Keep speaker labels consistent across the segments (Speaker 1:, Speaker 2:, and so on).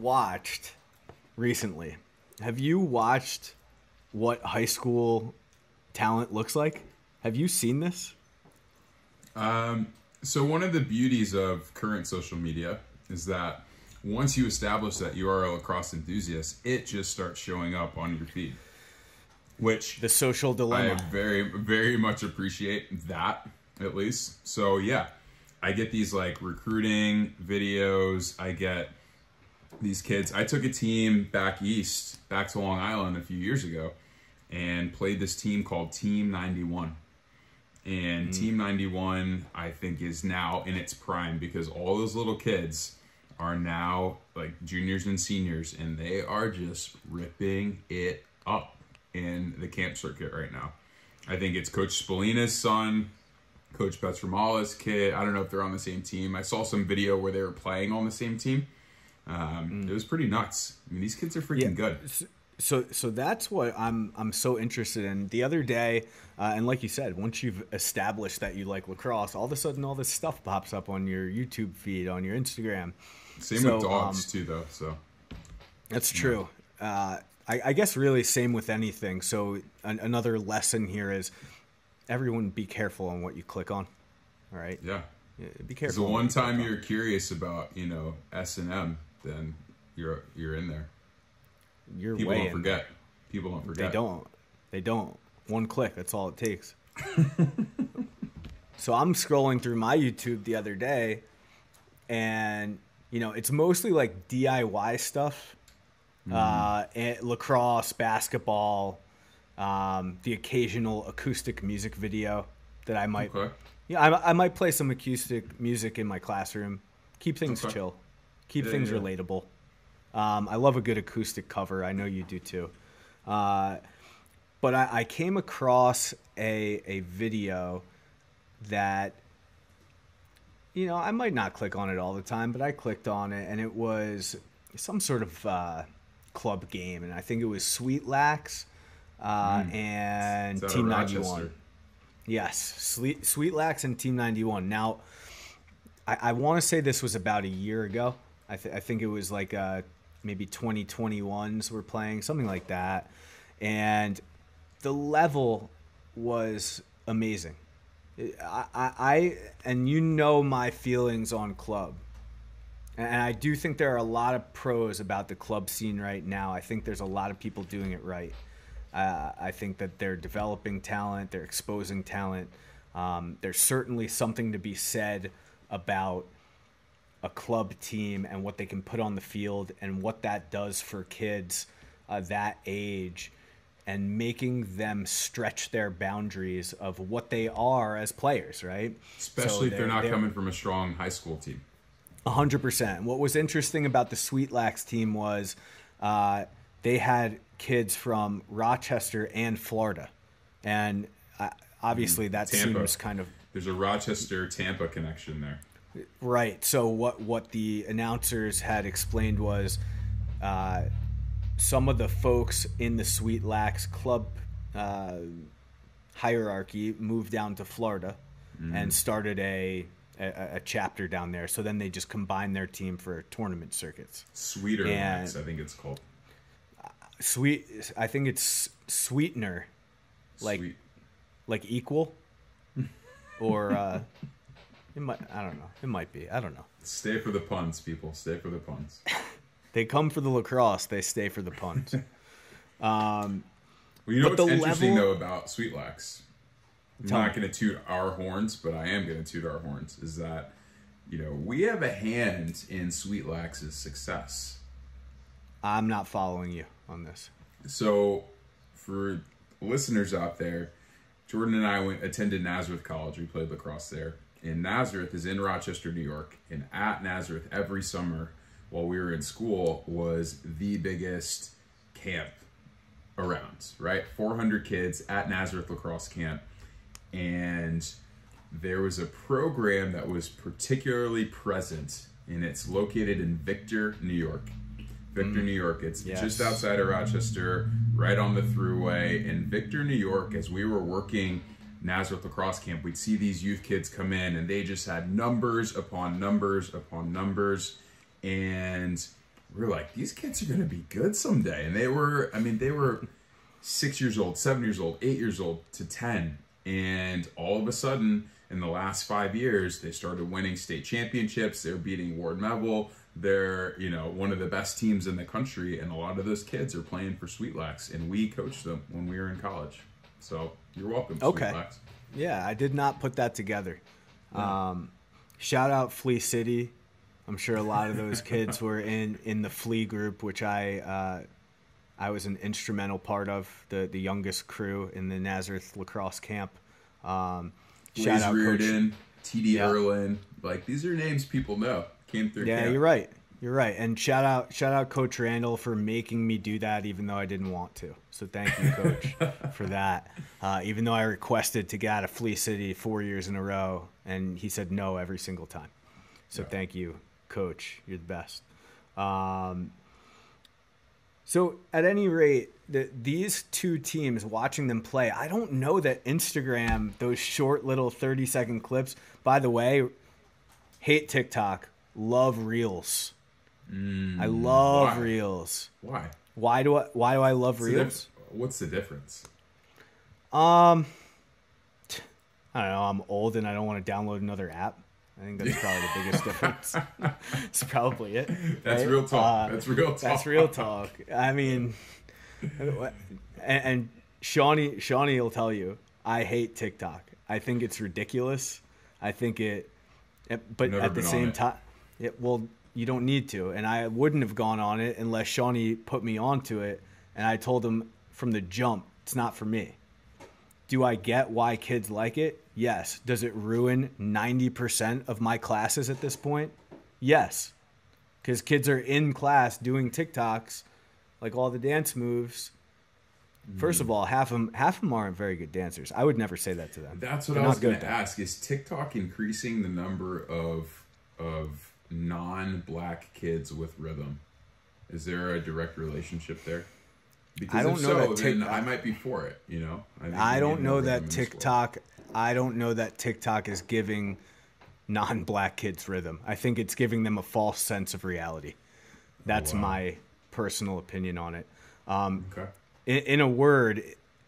Speaker 1: watched recently? Have you watched what high school talent looks like? Have you seen this?
Speaker 2: Um, so one of the beauties of current social media is that once you establish that you are a lacrosse enthusiast, it just starts showing up on your feed. Which
Speaker 1: The social dilemma.
Speaker 2: I very, very much appreciate that, at least. So yeah, I get these like recruiting videos. I get these kids. I took a team back east, back to Long Island a few years ago, and played this team called Team 91. And hmm. Team 91, I think, is now in its prime because all those little kids are now like juniors and seniors, and they are just ripping it up in the camp circuit right now. I think it's Coach Spallina's son, Coach Petramala's kid. I don't know if they're on the same team. I saw some video where they were playing on the same team. Um, It was pretty nuts. I mean, these kids are freaking good.
Speaker 1: so so that's what I'm I'm so interested in. The other day, uh, and like you said, once you've established that you like lacrosse, all of a sudden all this stuff pops up on your YouTube feed, on your Instagram.
Speaker 2: Same
Speaker 1: So,
Speaker 2: with dogs
Speaker 1: um,
Speaker 2: too, though. So
Speaker 1: That's true. Uh, I, I guess really same with anything. So an, another lesson here is everyone be careful on what you click on. All right,
Speaker 2: yeah,
Speaker 1: Yeah, be careful.
Speaker 2: the one time
Speaker 1: on.
Speaker 2: you're curious about you know S and M, then you're you're in there.
Speaker 1: you're
Speaker 2: People don't forget. People don't forget.
Speaker 1: They don't. They don't. One click. That's all it takes. so I'm scrolling through my YouTube the other day, and you know it's mostly like DIY stuff, uh, and lacrosse, basketball, um, the occasional acoustic music video that I might.
Speaker 2: Okay.
Speaker 1: Yeah, I, I might play some acoustic music in my classroom. Keep things
Speaker 2: Okay.
Speaker 1: chill. Keep
Speaker 2: Yeah,
Speaker 1: things
Speaker 2: yeah.
Speaker 1: relatable. Um, I love a good acoustic cover. I know you do too. Uh, but I, I came across a a video that you know I might not click on it all the time, but I clicked on it and it was some sort of uh, club game, and I think it was Sweet Lax uh, and Team Ninety One. Yes, Sweet, Sweet Lax and Team 91. Now, I, I want to say this was about a year ago. I, th- I think it was like uh, maybe 2021s were playing, something like that. And the level was amazing. I, I, and you know my feelings on club. And I do think there are a lot of pros about the club scene right now. I think there's a lot of people doing it right. Uh, I think that they're developing talent, they're exposing talent. Um, there's certainly something to be said about a club team and what they can put on the field and what that does for kids uh, that age and making them stretch their boundaries of what they are as players, right?
Speaker 2: Especially
Speaker 1: So
Speaker 2: if they're not
Speaker 1: they're-
Speaker 2: coming from a strong high school team.
Speaker 1: a hundred percent. What was interesting about the Sweet Lax team was uh, they had kids from Rochester and Florida, and uh, obviously that
Speaker 2: Tampa.
Speaker 1: seems kind of
Speaker 2: There's a Rochester Tampa connection there.
Speaker 1: Right. So what what the announcers had explained was uh, some of the folks in the Sweet Lax club uh, hierarchy moved down to Florida and started a, a a chapter down there. So then they just combined their team for tournament circuits.
Speaker 2: Sweeter
Speaker 1: And-
Speaker 2: Lax, I think it's called.
Speaker 1: Sweet, I think it's sweetener, like
Speaker 2: Sweet.
Speaker 1: like equal, or uh, it might. I don't know. It might be. I don't know.
Speaker 2: Stay for the puns, people. Stay for the puns.
Speaker 1: They come for the lacrosse. They stay for the puns.
Speaker 2: um, Well, you know what's interesting
Speaker 1: level-
Speaker 2: though about Sweet Lax? I'm
Speaker 1: Tell
Speaker 2: not going to toot our horns, but I am going to toot our horns. Is that you know we have a hand in Sweet Lax's success.
Speaker 1: I'm not following you on this.
Speaker 2: So, for listeners out there, Jordan and I went attended Nazareth College. We played lacrosse there. And Nazareth is in Rochester, New York. And at Nazareth, every summer while we were in school, was the biggest camp around, right? 400 kids at Nazareth Lacrosse Camp. And there was a program that was particularly present, and it's located in Victor, New York. Victor, mm. New York. It's
Speaker 1: Yes.
Speaker 2: just outside of Rochester, right on the throughway. In Victor, New York, as we were working Nazareth Lacrosse Camp, we'd see these youth kids come in, and they just had numbers upon numbers upon numbers. and we are like, these kids are going to be good someday. And they were, I mean, they were six years old, seven years old, eight years old to 10. And all of a sudden, in the last five years, they started winning state championships. They're beating Ward Melville. They're, you know, one of the best teams in the country. And a lot of those kids are playing for Sweetlax. And we coached them when we were in college. So you're welcome,
Speaker 1: okay.
Speaker 2: Sweetlax.
Speaker 1: Yeah, I did not put that together. Um, shout out Flea City. I'm sure a lot of those kids were in in the Flea group, which I uh, I was an instrumental part of the the youngest crew in the Nazareth lacrosse camp. Um,
Speaker 2: shout out Reardon, TD yeah. Like these are names people know. Came through.
Speaker 1: Yeah,
Speaker 2: camp.
Speaker 1: you're right. You're right. And shout out shout out Coach Randall for making me do that even though I didn't want to. So thank you, Coach, for that. Uh, even though I requested to get out of Flea City four years in a row, and he said no every single time. So yeah. thank you, Coach. You're the best. Um, so at any rate, the, these two teams watching them play, I don't know that Instagram, those short little 30 second clips, by the way, hate TikTok, love Reels.
Speaker 2: Mm,
Speaker 1: I love
Speaker 2: why?
Speaker 1: Reels.
Speaker 2: Why?
Speaker 1: Why do I why do I love
Speaker 2: what's
Speaker 1: Reels?
Speaker 2: The what's the difference?
Speaker 1: Um I don't know, I'm old and I don't want to download another app. I think that's probably the biggest difference. That's probably it.
Speaker 2: That's
Speaker 1: right?
Speaker 2: real talk.
Speaker 1: Uh,
Speaker 2: that's real talk.
Speaker 1: That's real talk. I mean, and, and Shawnee, Shawnee will tell you, I hate TikTok. I think it's ridiculous. I think it, it but
Speaker 2: Never
Speaker 1: at the same time, it well, you don't need to. And I wouldn't have gone on it unless Shawnee put me onto it. And I told him from the jump, it's not for me. Do I get why kids like it? Yes. Does it ruin 90% of my classes at this point? Yes. Because kids are in class doing TikToks, like all the dance moves. First of mm. all, half of them half of them aren't very good dancers. I would never say that to them.
Speaker 2: That's what They're I was going to ask. Is TikTok increasing the number of of non-black kids with rhythm? Is there a direct relationship there? Because I don't know so, that tic- I might be for it. You know,
Speaker 1: I, I don't know that TikTok. I don't know that TikTok is giving non-black kids rhythm. I think it's giving them a false sense of reality. That's oh, wow. my personal opinion on it. Um, okay. In, in, a word,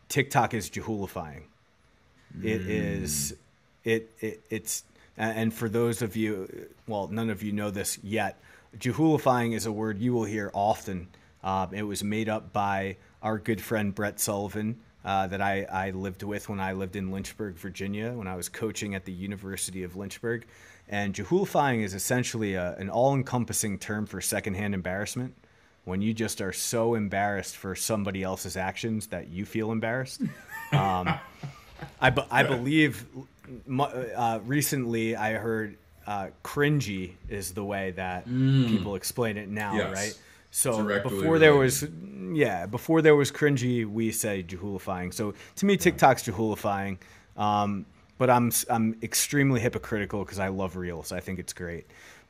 Speaker 1: TikTok is Jahoolifying. Mm. It is. It, it it's and for those of you, well, none of you know this yet. Jahoolifying is a word you will hear often um, it was made up by our good friend Brett Sullivan uh, that I, I lived with when I lived in Lynchburg, Virginia, when I was coaching at the University of Lynchburg. And jahoolifying is essentially a, an all encompassing term for secondhand embarrassment when you just are so embarrassed for somebody else's actions that you feel embarrassed. Um, I, be, I believe uh, recently I heard uh, cringy is the way that mm. people explain it now, yes. right? So Directly before there was, yeah, before there was cringy, we say jahoolifying. So to me, TikTok's jahoolifying. Um, but I'm I'm extremely hypocritical because I love reels. I think it's great.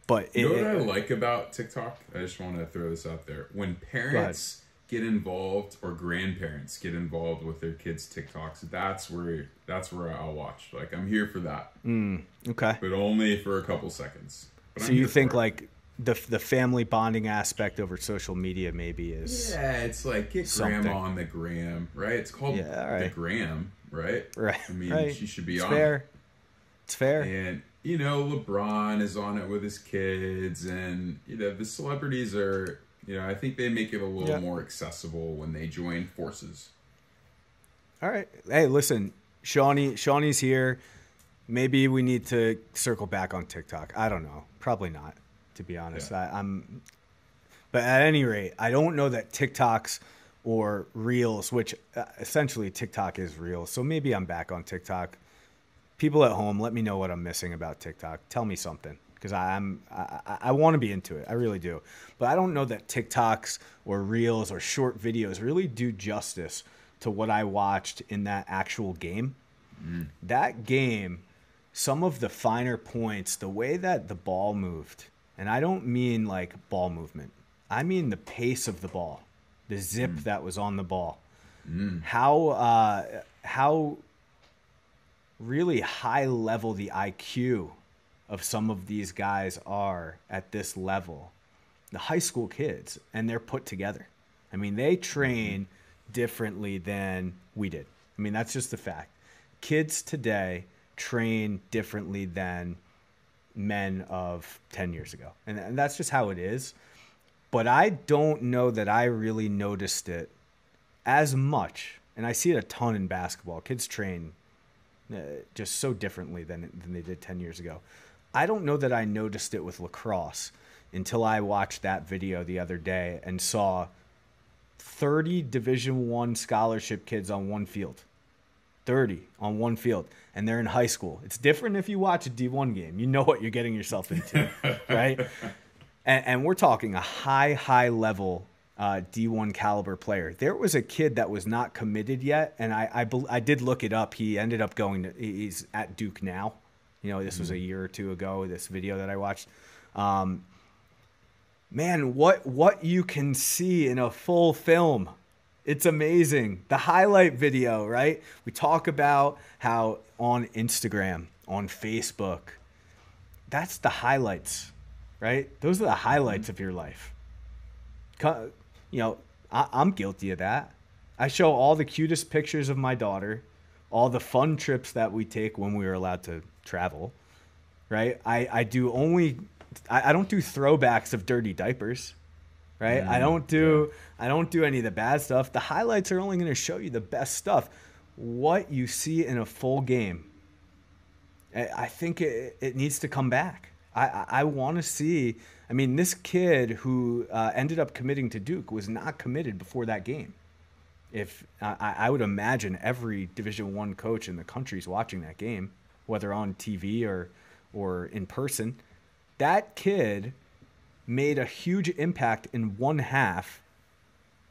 Speaker 1: But
Speaker 2: you it, know what I like about TikTok? I just want to throw this out there. When parents get involved or grandparents get involved with their kids' TikToks, that's where that's where I'll watch. Like I'm here for that.
Speaker 1: Mm, okay.
Speaker 2: But only for a couple seconds.
Speaker 1: But so I'm you think like the the family bonding aspect over social media maybe is
Speaker 2: yeah it's like get something. grandma on the gram right it's called yeah, right. the gram right
Speaker 1: right
Speaker 2: i mean
Speaker 1: right.
Speaker 2: she should be
Speaker 1: it's
Speaker 2: on
Speaker 1: fair
Speaker 2: it.
Speaker 1: it's fair
Speaker 2: and you know lebron is on it with his kids and you know the celebrities are you know i think they make it a little yeah. more accessible when they join forces
Speaker 1: all right hey listen shawnee shawnee's here maybe we need to circle back on tiktok i don't know probably not to be honest. Yeah. I, I'm, but at any rate, I don't know that TikToks or Reels, which uh, essentially TikTok is Reels. So maybe I'm back on TikTok. People at home, let me know what I'm missing about TikTok. Tell me something because I'm I, I want to be into it. I really do. But I don't know that TikToks or Reels or short videos really do justice to what I watched in that actual game. Mm. That game, some of the finer points, the way that the ball moved, and I don't mean like ball movement. I mean the pace of the ball, the zip mm. that was on the ball. Mm. How uh, how really high level the IQ of some of these guys are at this level. the high school kids and they're put together. I mean, they train differently than we did. I mean, that's just the fact. Kids today train differently than men of 10 years ago. And, and that's just how it is. But I don't know that I really noticed it as much. And I see it a ton in basketball. Kids train uh, just so differently than, than they did 10 years ago. I don't know that I noticed it with lacrosse until I watched that video the other day and saw 30 division 1 scholarship kids on one field. 30 on one field and they're in high school. It's different if you watch a D1 game. You know what you're getting yourself into, right? And, and, we're talking a high high level uh, D1 caliber player. There was a kid that was not committed yet and I I, I did look it up. He ended up going to he's at Duke now. You know, this was a mm-hmm. year or two ago this video that I watched. Um, man, what what you can see in a full film. It's amazing. The highlight video, right? We talk about how on Instagram, on Facebook, that's the highlights, right? Those are the highlights of your life. You know, I, I'm guilty of that. I show all the cutest pictures of my daughter, all the fun trips that we take when we were allowed to travel, right? I, I do only I, I don't do throwbacks of dirty diapers right? Mm, I don't do yeah. I don't do any of the bad stuff. The highlights are only going to show you the best stuff. What you see in a full game, I think it, it needs to come back. I I, I want to see. I mean, this kid who uh, ended up committing to Duke was not committed before that game. If I, I would imagine every Division One coach in the country is watching that game, whether on TV or or in person that kid made a huge impact in one half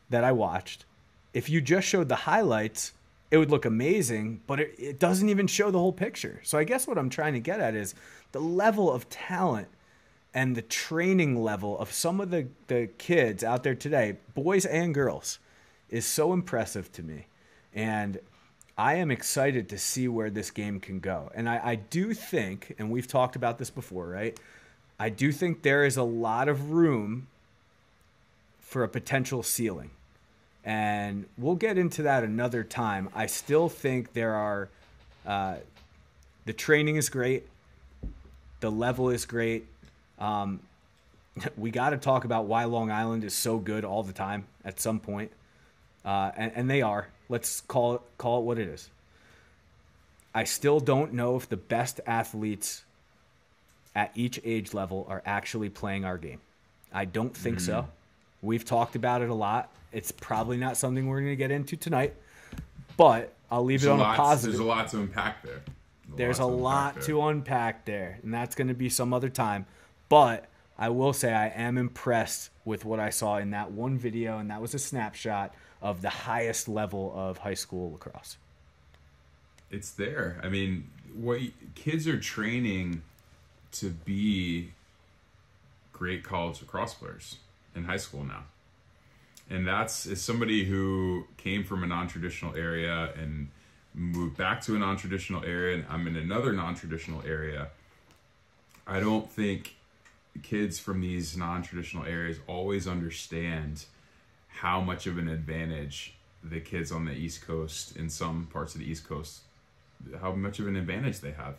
Speaker 1: that I watched. If you just showed the highlights, it would look amazing, but it, it doesn't even show the whole picture. So I guess what I'm trying to get at is the level of talent and the training level of some of the, the kids out there today, boys and girls, is so impressive to me. And I am excited to see where this game can go. And I, I do think, and we've talked about this before, right? I do think there is a lot of room for a potential ceiling. And we'll get into that another time. I still think there are, uh, the training is great, the level is great. Um, we got to talk about why Long Island is so good all the time at some point. Uh, and, and they are. Let's call it, call it what it is. I still don't know if the best athletes at each age level are actually playing our game. I don't think mm. so. We've talked about it a lot. It's probably not something we're going to get into tonight, but I'll leave there's it on a, lot, a positive.
Speaker 2: There's a lot to unpack there.
Speaker 1: There's, there's a, lot, to, to unpack there, and that's going to be some other time. But I will say I am impressed with what I saw in that one video, and that was a snapshot of the highest level of high school lacrosse.
Speaker 2: It's there. I mean, what kids are training to be great college lacrosse players in high school now. And that's as somebody who came from a non-traditional area and moved back to a non-traditional area and I'm in another non-traditional area. I don't think kids from these non-traditional areas always understand how much of an advantage the kids on the East Coast in some parts of the East Coast how much of an advantage they have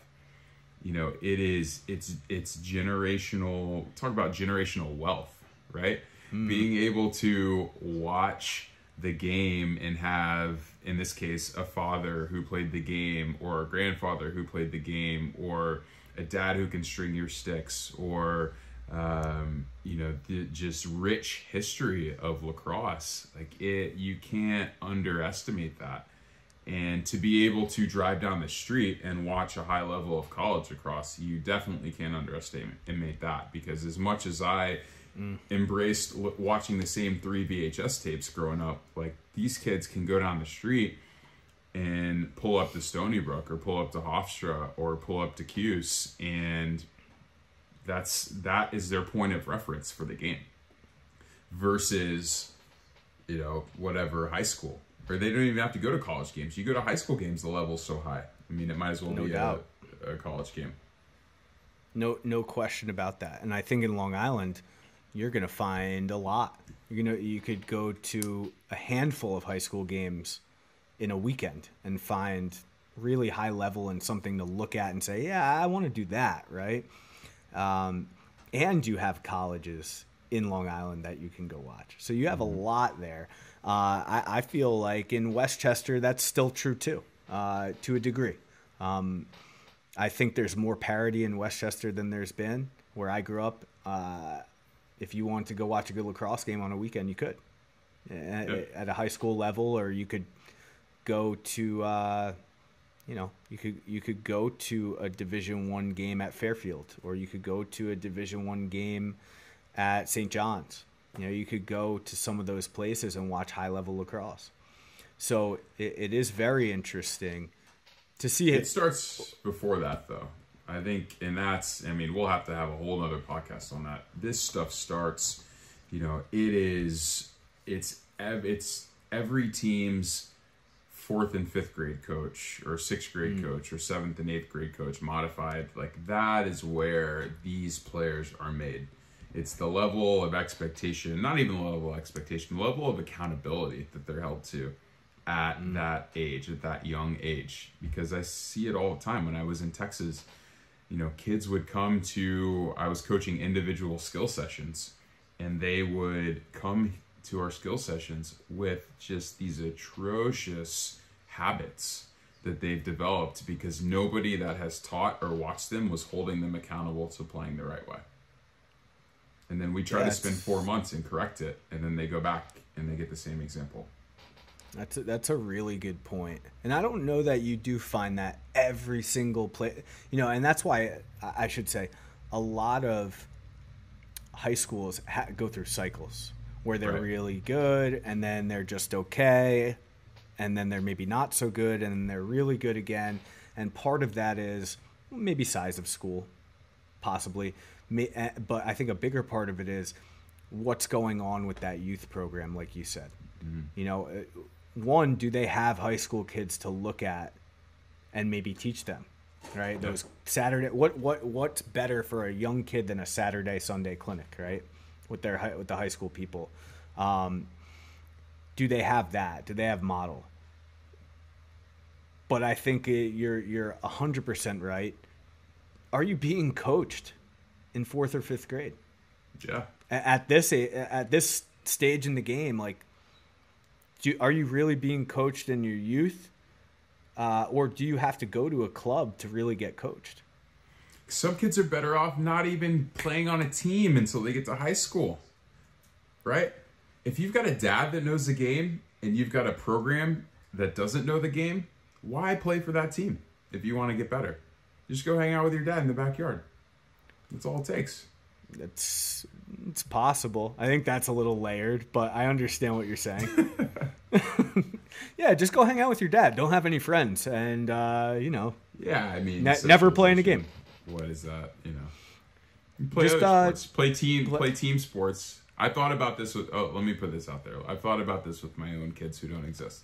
Speaker 2: you know it is it's it's generational talk about generational wealth right mm. being able to watch the game and have in this case a father who played the game or a grandfather who played the game or a dad who can string your sticks or um, you know the just rich history of lacrosse like it you can't underestimate that and to be able to drive down the street and watch a high level of college lacrosse, you definitely can't underestimate that because as much as I mm. embraced watching the same three VHS tapes growing up, like these kids can go down the street and pull up to Stony Brook or pull up to Hofstra or pull up to Cuse and that's that is their point of reference for the game versus you know whatever high school or they don't even have to go to college games. You go to high school games, the level's so high. I mean, it might as well no be a, a, college game.
Speaker 1: No, no question about that. And I think in Long Island, you're gonna find a lot. You know, you could go to a handful of high school games in a weekend and find really high level and something to look at and say, yeah, I want to do that, right? Um, and you have colleges in Long Island that you can go watch. So you have a lot there. Uh, I, I, feel like in Westchester, that's still true too, uh, to a degree. Um, I think there's more parity in Westchester than there's been. Where I grew up, uh, if you want to go watch a good lacrosse game on a weekend, you could at, at a high school level, or you could go to uh, you know you could you could go to a division one game at fairfield or you could go to a division one game at st john's. You know you could go to some of those places and watch high level lacrosse. So it, it is very interesting to see
Speaker 2: it, it. starts before that though. I think and that's i mean we'll have to have a whole nother podcast on that. This stuff starts you know it is it's ev- it's every team's fourth and fifth grade coach or sixth grade mm. coach or seventh and eighth grade coach modified like that is where these players are made it's the level of expectation not even the level of expectation the level of accountability that they're held to at mm. that age at that young age because i see it all the time when i was in texas you know kids would come to i was coaching individual skill sessions and they would come to our skill sessions with just these atrocious habits that they've developed because nobody that has taught or watched them was holding them accountable to playing the right way. And then we try to spend four months and correct it, and then they go back and they get the same example.
Speaker 1: That's a, that's a really good point, and I don't know that you do find that every single play. You know, and that's why I should say a lot of high schools ha- go through cycles where they're right. really good and then they're just okay and then they're maybe not so good and then they're really good again. And part of that is maybe size of school possibly. Eh, but i think a bigger part of it is what's going on with that youth program like you said. Mm-hmm. you know eh, one do they have high school kids to look at and maybe teach them right? Those saturday what what what's better for a young kid than a saturday sunday clinic right with their with the high school people. Um, do they have that? Do they have model? But I think you're you're hundred percent right. Are you being coached in fourth or fifth grade?
Speaker 2: Yeah.
Speaker 1: At this at this stage in the game, like, do, are you really being coached in your youth, uh, or do you have to go to a club to really get coached?
Speaker 2: Some kids are better off not even playing on a team until they get to high school. Right? If you've got a dad that knows the game and you've got a program that doesn't know the game, why play for that team if you want to get better? Just go hang out with your dad in the backyard. That's all it takes.
Speaker 1: It's it's possible. I think that's a little layered, but I understand what you're saying. yeah, just go hang out with your dad. Don't have any friends, and uh, you know.
Speaker 2: Yeah, I mean,
Speaker 1: ne- never play in a game
Speaker 2: what is that? You know, play Just, uh, sports, play team, play, team sports. I thought about this with. Oh, let me put this out there. I've thought about this with my own kids who don't exist.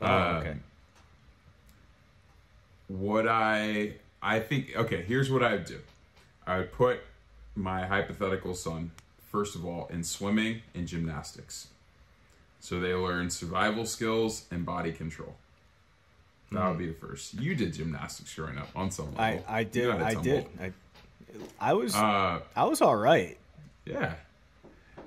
Speaker 1: Oh, uh, okay.
Speaker 2: What I I think okay. Here's what I would do. I would put my hypothetical son first of all in swimming and gymnastics, so they learn survival skills and body control. That mm would be the first. You did gymnastics growing up on some level.
Speaker 1: I, I did. I did. I, I was uh, I was all right.
Speaker 2: Yeah.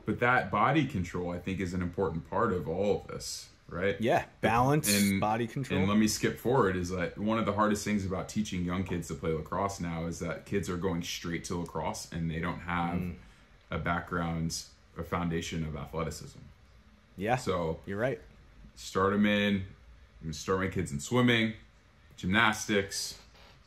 Speaker 2: But that body control, I think, is an important part of all of this, right?
Speaker 1: Yeah, balance, and, body control.
Speaker 2: And let me skip forward. Is that one of the hardest things about teaching young kids to play lacrosse now is that kids are going straight to lacrosse and they don't have mm. a background, a foundation of athleticism.
Speaker 1: Yeah.
Speaker 2: So
Speaker 1: you're right.
Speaker 2: Start them in I'm gonna start my kids in swimming, gymnastics,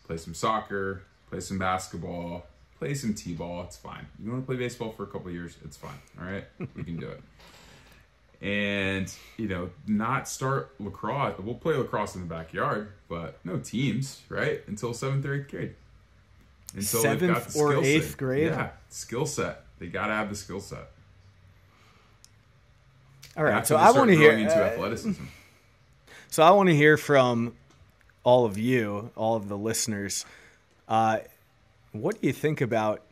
Speaker 2: play some soccer, play some basketball, play some t-ball. It's fine. You want to play baseball for a couple years? It's fine. All right, we can do it. And you know, not start lacrosse. We'll play lacrosse in the backyard, but no teams, right? Until seventh or eighth grade.
Speaker 1: Until seventh or eighth
Speaker 2: set.
Speaker 1: grade.
Speaker 2: Yeah, skill set. They got to have the skill set.
Speaker 1: All right, so I want to hear
Speaker 2: into uh, athleticism.
Speaker 1: So I want to hear from all of you, all of the listeners. Uh, what do you think about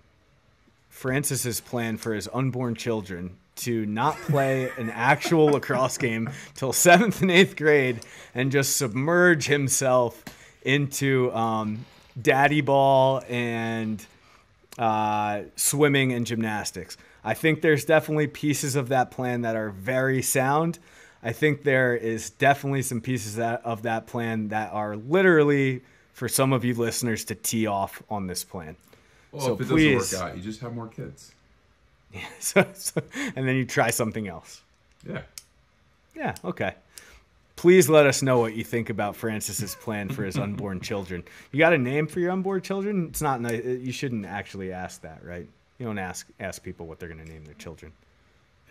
Speaker 1: Francis's plan for his unborn children to not play an actual lacrosse game till seventh and eighth grade and just submerge himself into um, daddy ball and uh, swimming and gymnastics. I think there's definitely pieces of that plan that are very sound. I think there is definitely some pieces that, of that plan that are literally for some of you listeners to tee off on this plan.
Speaker 2: Well,
Speaker 1: So
Speaker 2: if it
Speaker 1: please-
Speaker 2: doesn't work out, you just have more kids.
Speaker 1: so, so, and then you try something else.
Speaker 2: Yeah.
Speaker 1: Yeah, okay. Please let us know what you think about Francis's plan for his unborn children. You got a name for your unborn children? It's not nice. Uh, you shouldn't actually ask that, right? You don't ask ask people what they're going to name their children.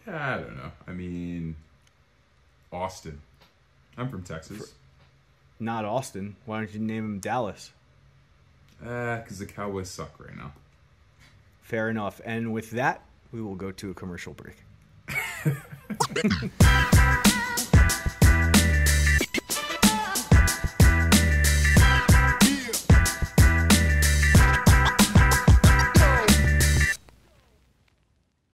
Speaker 2: Yeah, I don't know. I mean, Austin. I'm from Texas.
Speaker 1: Not Austin. Why don't you name him Dallas?
Speaker 2: Uh, because the Cowboys suck right now.
Speaker 1: Fair enough. And with that, we will go to a commercial break.